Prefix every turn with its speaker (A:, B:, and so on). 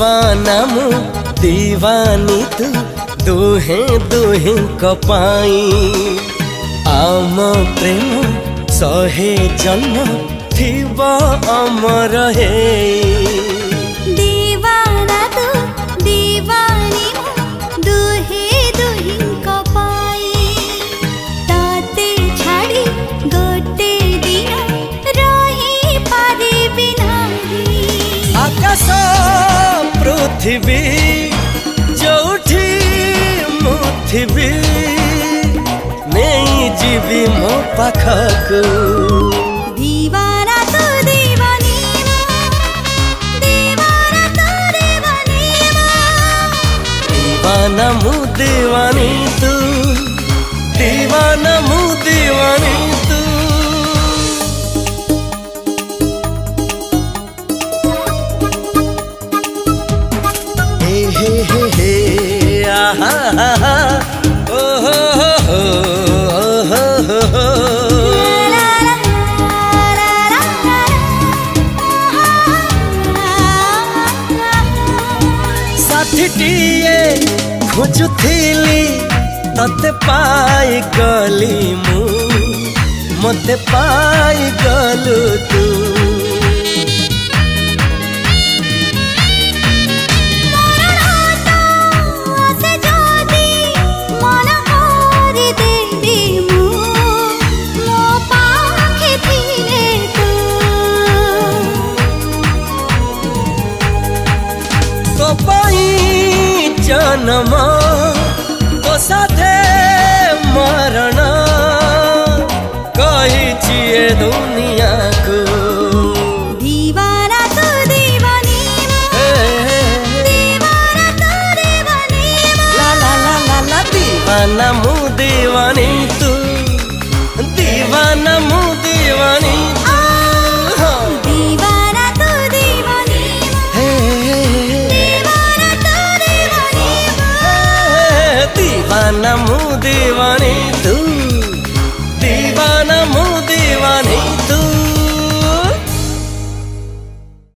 A: दीवानम दीवानी तू दोहे दोहे कपाई। आम प्रेम सहे जन्म थी अमर हे। ଥିବି ଯୋଉଠି ମୁଁ ଥିବି ନେଇ ଯିବି ମୋ ପାଖକୁ ଦିୱାନା ମୁଁ ଦିୱାନୀ ତୁ ଦିୱାନା ମୁଁ ଝିଟିଏ ଖୋଜୁଥିଲି ତତେ ପାଇଗଲି ମୁଁ ମୋତେ ପାଇଗଲୁ ତୁ ପାଇଁ જન્મા તો સાથે મરણ કહી છીએ દુનિયા மனமுது வன்